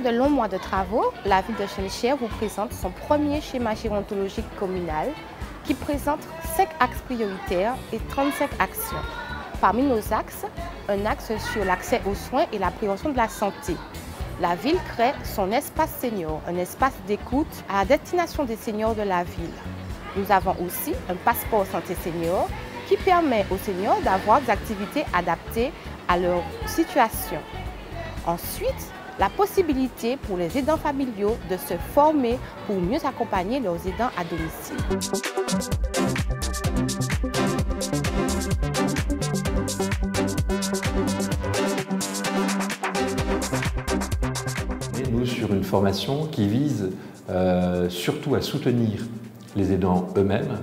Après de longs mois de travaux, la ville de Chenchère vous présente son premier schéma gérontologique communal qui présente 5 axes prioritaires et 35 actions. Parmi nos axes, un axe sur l'accès aux soins et la prévention de la santé. La ville crée son espace senior, un espace d'écoute à destination des seniors de la ville. Nous avons aussi un passeport santé senior qui permet aux seniors d'avoir des activités adaptées à leur situation. Ensuite, la possibilité pour les aidants familiaux de se former pour mieux accompagner leurs aidants à domicile. Nous, sur une formation qui vise euh, surtout à soutenir les aidants eux-mêmes.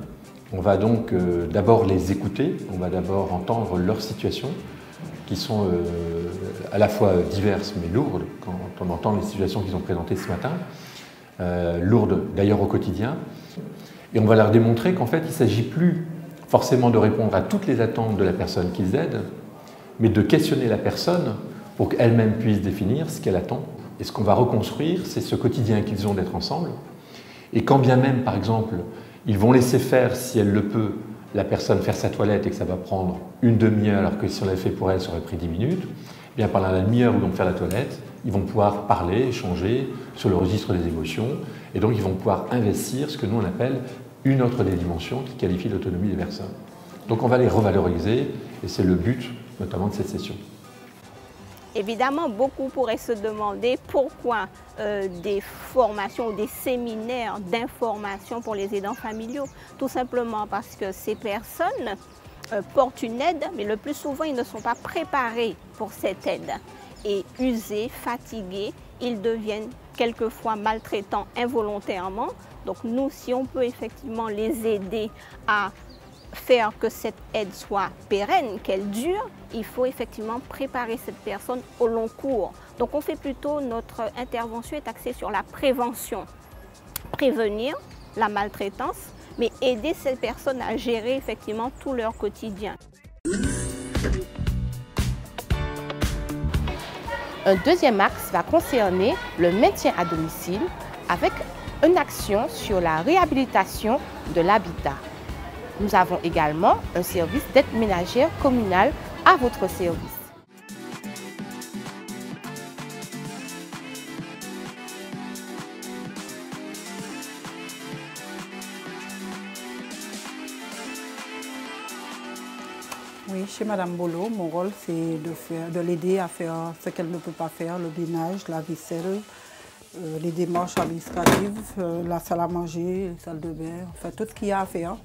On va donc euh, d'abord les écouter, on va d'abord entendre leur situation, qui sont euh, à la fois diverses mais lourdes, quand on entend les situations qu'ils ont présentées ce matin, euh, lourdes d'ailleurs au quotidien. Et on va leur démontrer qu'en fait, il ne s'agit plus forcément de répondre à toutes les attentes de la personne qu'ils aident, mais de questionner la personne pour qu'elle-même puisse définir ce qu'elle attend. Et ce qu'on va reconstruire, c'est ce quotidien qu'ils ont d'être ensemble. Et quand bien même, par exemple, ils vont laisser faire, si elle le peut, la personne faire sa toilette et que ça va prendre une demi-heure, alors que si on l'avait fait pour elle, ça aurait pris dix minutes, eh bien pendant la demi-heure où ils vont faire la toilette, ils vont pouvoir parler, échanger sur le registre des émotions, et donc ils vont pouvoir investir ce que nous on appelle une autre des dimensions qui qualifie l'autonomie des personnes. Donc on va les revaloriser, et c'est le but notamment de cette session. Évidemment, beaucoup pourraient se demander pourquoi euh, des formations ou des séminaires d'information pour les aidants familiaux. Tout simplement parce que ces personnes euh, portent une aide, mais le plus souvent, ils ne sont pas préparés pour cette aide. Et usés, fatigués, ils deviennent quelquefois maltraitants involontairement. Donc nous, si on peut effectivement les aider à faire que cette aide soit pérenne, qu'elle dure, il faut effectivement préparer cette personne au long cours. Donc on fait plutôt, notre intervention est axée sur la prévention. Prévenir la maltraitance, mais aider ces personnes à gérer effectivement tout leur quotidien. Un deuxième axe va concerner le maintien à domicile avec une action sur la réhabilitation de l'habitat. Nous avons également un service d'aide ménagère communale à votre service. Oui, chez Madame Bolo, mon rôle c'est de, de l'aider à faire ce qu'elle ne peut pas faire, le binage, la vaisselle, euh, les démarches administratives, euh, la salle à manger, la salle de bain, enfin tout ce qu'il y a à faire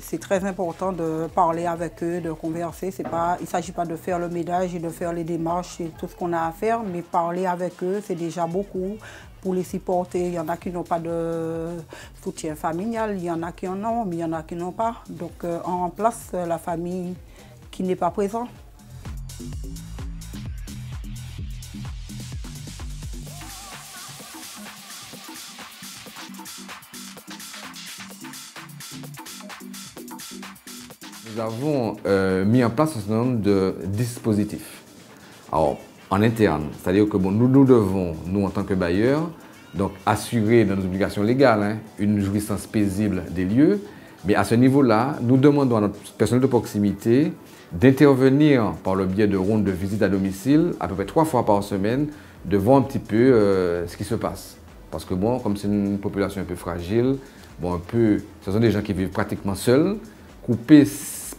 c'est très important de parler avec eux, de converser. Pas, il ne s'agit pas de faire le ménage et de faire les démarches et tout ce qu'on a à faire, mais parler avec eux, c'est déjà beaucoup pour les supporter. Il y en a qui n'ont pas de soutien familial, il y en a qui en ont, mais il y en a qui n'ont pas. Donc euh, on remplace la famille qui n'est pas présente. Avons euh, mis en place un certain nombre de dispositifs. Alors, en interne, c'est-à-dire que bon, nous, nous devons, nous en tant que bailleurs, donc assurer dans nos obligations légales hein, une jouissance paisible des lieux. Mais à ce niveau-là, nous demandons à notre personnel de proximité d'intervenir par le biais de rondes de visite à domicile, à peu près trois fois par semaine, de voir un petit peu euh, ce qui se passe. Parce que bon, comme c'est une population un peu fragile, bon, un peu, ce sont des gens qui vivent pratiquement seuls, coupés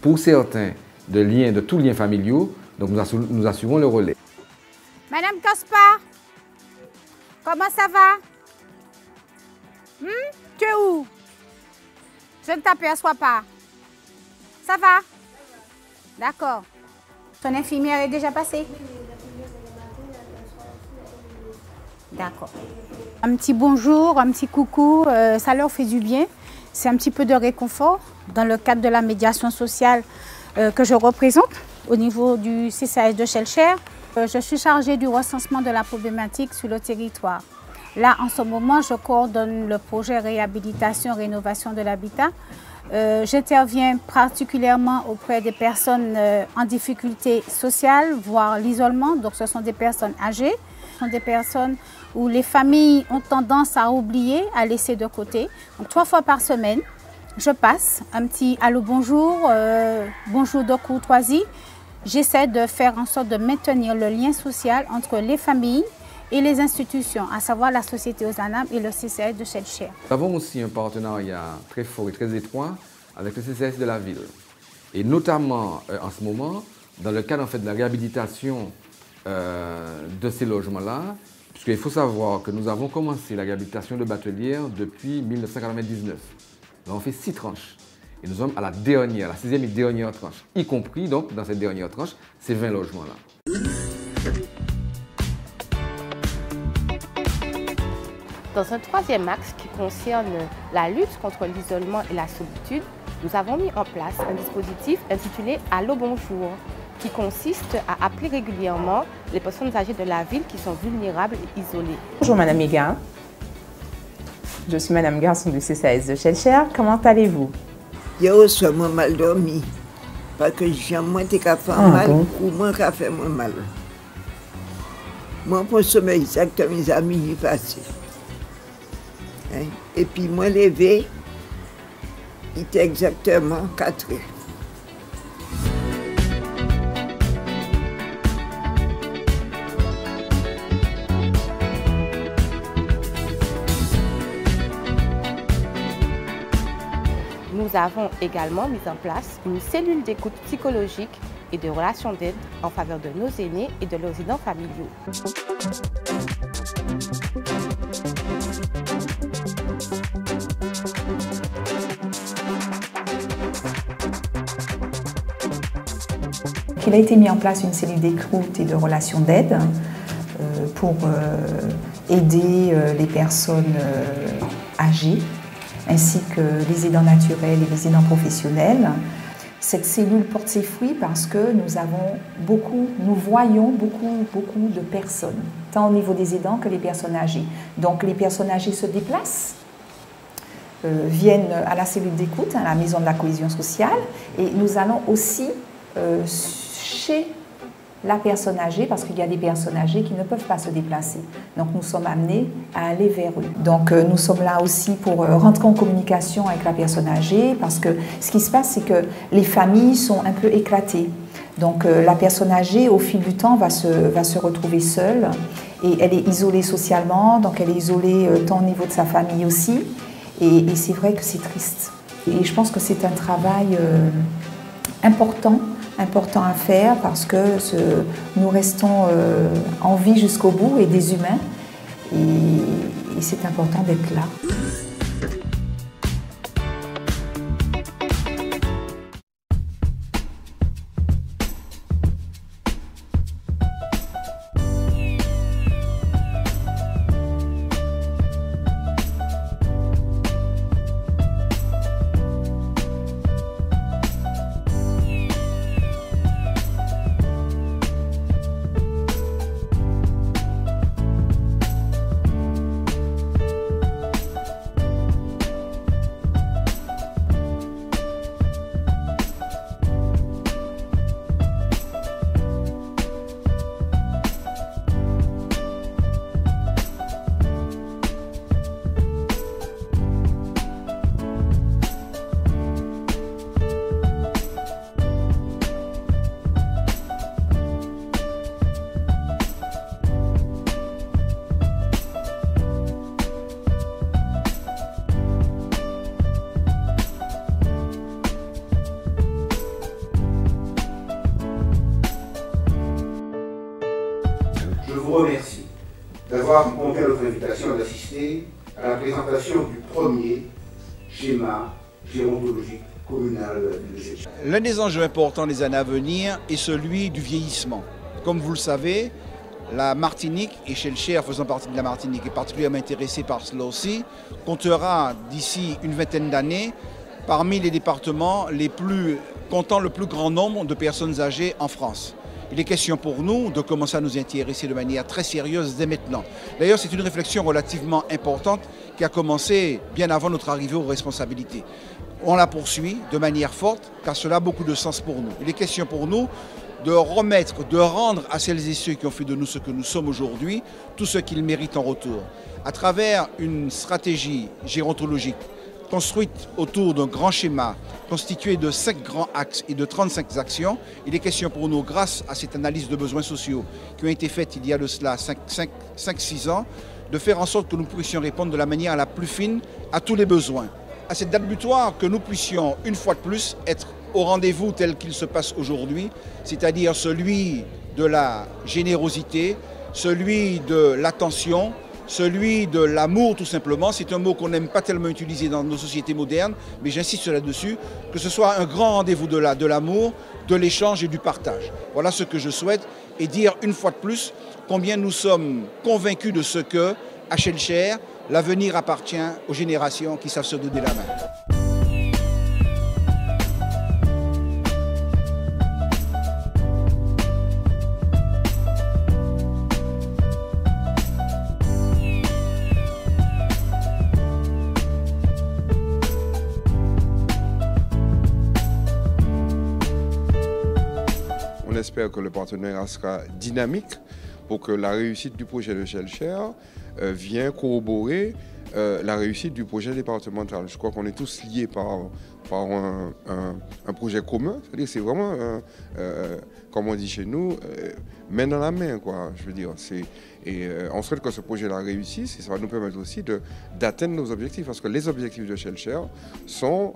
pour certains de liens, de tous liens familiaux. Donc nous, assurons le relais. Madame Caspar, comment ça va? Hmm? Tu es où? Je ne t'aperçois pas. Ça va? D'accord. Ton infirmière est déjà passée? D'accord. Un petit bonjour, un petit coucou, euh, ça leur fait du bien. C'est un petit peu de réconfort dans le cadre de la médiation sociale euh, que je représente au niveau du CCAS de Chelcher. Euh, je suis chargée du recensement de la problématique sur le territoire. Là, en ce moment, je coordonne le projet réhabilitation-rénovation de l'habitat Euh, j'interviens particulièrement auprès des personnes en difficulté sociale, voire l'isolement. Donc ce sont des personnes âgées, ce sont des personnes où les familles ont tendance à oublier, à laisser de côté. Donc trois fois par semaine, je passe un petit allô bonjour, euh, bonjour de courtoisie. J'essaie de faire en sorte de maintenir le lien social entre les familles et les institutions, à savoir la Société Anames et le CCS de Shellshare. Nous avons aussi un partenariat très fort et très étroit avec le CCS de la ville. Et notamment euh, en ce moment, dans le cadre en fait, de la réhabilitation euh, de ces logements-là, puisqu'il faut savoir que nous avons commencé la réhabilitation de Batelière depuis 1999. Nous avons fait six tranches. Et nous sommes à la dernière, la sixième et dernière tranche, y compris donc dans cette dernière tranche, ces 20 logements-là. Dans un troisième axe qui concerne la lutte contre l'isolement et la solitude, nous avons mis en place un dispositif intitulé Allô Bonjour, qui consiste à appeler régulièrement les personnes âgées de la ville qui sont vulnérables et isolées. Bonjour Madame Ega, je suis Madame Garçon du CCAS de Chelcher. Comment allez-vous? Je suis mal dormi parce que j'ai moins de café ah, mal ou moins café moins mal. Moi, pour sommeil, exactement mes amis passé. Hein? Et puis moi levé, il était exactement 4 heures. Nous avons également mis en place une cellule d'écoute psychologique et de relations d'aide en faveur de nos aînés et de leurs aidants familiaux. Il a été mis en place une cellule d'écoute et de relations d'aide euh, pour euh, aider euh, les personnes âgées ainsi que les aidants naturels et les aidants professionnels. Cette cellule porte ses fruits parce que nous avons beaucoup, nous voyons beaucoup, beaucoup de personnes, tant au niveau des aidants que les personnes âgées. Donc les personnes âgées se déplacent, viennent à la cellule d'écoute, à la maison de la cohésion sociale, et nous allons aussi chez la personne âgée, parce qu'il y a des personnes âgées qui ne peuvent pas se déplacer. Donc nous sommes amenés à aller vers eux. Donc euh, nous sommes là aussi pour euh, rentrer en communication avec la personne âgée, parce que ce qui se passe, c'est que les familles sont un peu éclatées. Donc euh, la personne âgée, au fil du temps, va se, va se retrouver seule et elle est isolée socialement, donc elle est isolée tant au niveau de sa famille aussi. Et, et c'est vrai que c'est triste. Et je pense que c'est un travail important important à faire parce que nous restons euh, en vie jusqu'au bout et des humains et c'est important d'être là. L'un des enjeux importants des années à venir est celui du vieillissement. Comme vous le savez, la Martinique, et Cher faisant partie de la Martinique, est particulièrement intéressée par cela aussi, comptera d'ici une vingtaine d'années parmi les départements comptant le plus grand nombre de personnes âgées en France. Il est question pour nous de commencer à nous intéresser de manière très sérieuse dès maintenant. D'ailleurs, c'est une réflexion relativement importante qui a commencé bien avant notre arrivée aux responsabilités. On la poursuit de manière forte car cela a beaucoup de sens pour nous. Il est question pour nous de remettre, de rendre à celles et ceux qui ont fait de nous ce que nous sommes aujourd'hui tout ce qu'ils méritent en retour. À travers une stratégie gérontologique construite autour d'un grand schéma constitué de 5 grands axes et de 35 actions, il est question pour nous, grâce à cette analyse de besoins sociaux qui ont été faites il y a de cela 5-6 ans, de faire en sorte que nous puissions répondre de la manière la plus fine à tous les besoins. À cette date butoir, que nous puissions une fois de plus être au rendez-vous tel qu'il se passe aujourd'hui, c'est-à-dire celui de la générosité, celui de l'attention, celui de l'amour tout simplement. C'est un mot qu'on n'aime pas tellement utiliser dans nos sociétés modernes, mais j'insiste là-dessus, que ce soit un grand rendez-vous de l'amour, de l'échange et du partage. Voilà ce que je souhaite et dire une fois de plus combien nous sommes convaincus de ce que, à Shellshare, l'avenir appartient aux générations qui savent se donner la main. J'espère que le partenariat sera dynamique pour que la réussite du projet de Shellshare euh, vienne corroborer euh, la réussite du projet départemental. Je crois qu'on est tous liés par, par un, projet commun. C'est-à-dire c'est vraiment, euh, comme on dit chez nous, main dans la main. Quoi. Je veux dire, c'est, et on souhaite que ce projet-là réussisse et ça va nous permettre aussi d'atteindre nos objectifs parce que les objectifs de Shellshare sont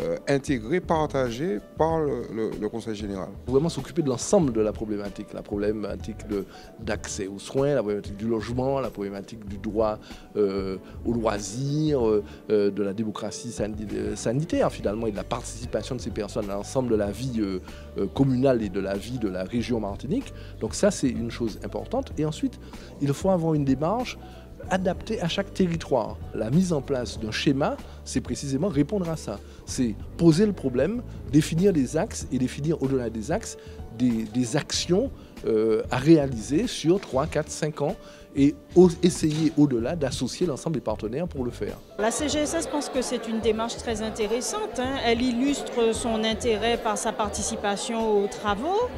euh, intégré, partagé par le, Conseil général. Vraiment s'occuper de l'ensemble de la problématique, la problématique d'accès aux soins, la problématique du logement, la problématique du droit euh, au loisir, euh, de la démocratie sanitaire finalement et de la participation de ces personnes à l'ensemble de la vie communale et de la vie de la région Martinique. Donc ça c'est une chose importante. Et ensuite, il faut avoir une démarche adapté à chaque territoire. La mise en place d'un schéma, c'est précisément répondre à ça. C'est poser le problème, définir des axes et définir au-delà des axes des, actions euh, à réaliser sur 3, 4, 5 ans et essayer au-delà d'associer l'ensemble des partenaires pour le faire. La CGSS pense que c'est une démarche très intéressante. Hein. Elle illustre son intérêt par sa participation aux travaux.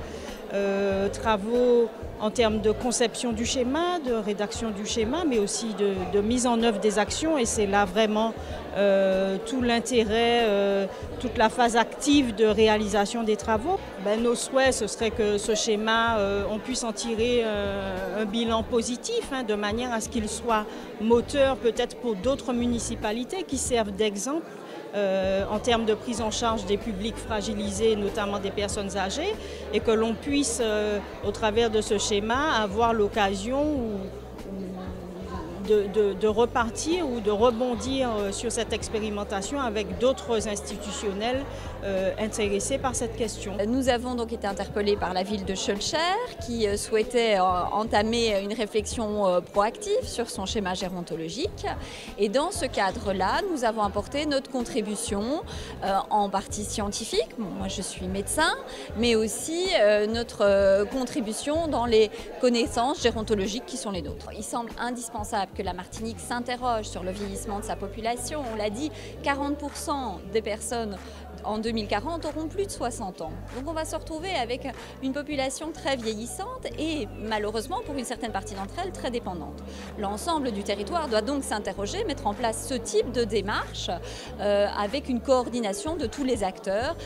Euh, travaux en termes de conception du schéma, de rédaction du schéma, mais aussi de, mise en œuvre des actions. Et c'est là vraiment euh, tout l'intérêt, euh, toute la phase active de réalisation des travaux. Ben, nos souhaits, ce serait que ce schéma, on puisse en tirer un bilan positif, hein, de manière à ce qu'il soit moteur peut-être pour d'autres municipalités qui servent d'exemple euh, en termes de prise en charge des publics fragilisés, notamment des personnes âgées, et que l'on puisse, euh, au travers de ce schéma, avoir l'occasion de, repartir ou de rebondir euh, sur cette expérimentation avec d'autres institutionnels euh, intéressés par cette question. Nous avons donc été interpellés par la ville de Schulcher qui euh, souhaitait entamer une réflexion proactive sur son schéma gérontologique. Et dans ce cadre-là, nous avons apporté notre contribution en partie scientifique, moi je suis médecin, mais aussi notre contribution dans les connaissances gérontologiques qui sont les nôtres. Il semble indispensable que la Martinique s'interroge sur le vieillissement de sa population. On l'a dit, 40% des personnes en 2040 auront plus de 60 ans. Donc on va se retrouver avec une population très vieillissante et malheureusement pour une certaine partie d'entre elles très dépendante. L'ensemble du territoire doit donc s'interroger, mettre en place ce type de démarche euh, avec une coordination de tous les acteurs,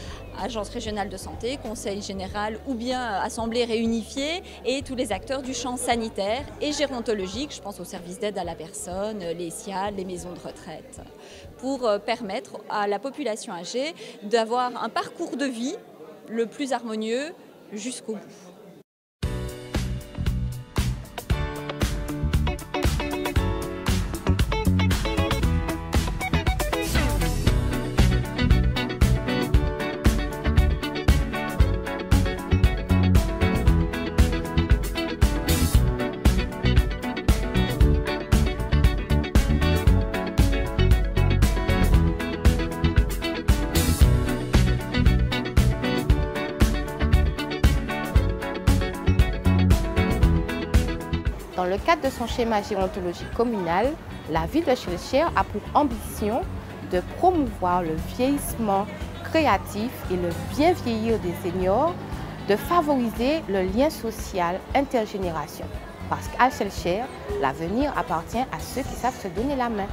agence régionale de santé, conseil général ou bien assemblée réunifiée et tous les acteurs du champ sanitaire et gérontologique, je pense aux services d'aide à la personne, les SIAL, les maisons de retraite, pour euh, permettre à la population âgée d'avoir un parcours de vie le plus harmonieux jusqu'au bout. Cadre de son schéma gérontologique communal, la ville de Schellcher a pour ambition de promouvoir le vieillissement créatif et le bien vieillir des seniors, de favoriser le lien social intergénération. Parce qu'à Schellcher, l'avenir appartient à ceux qui savent se donner la main.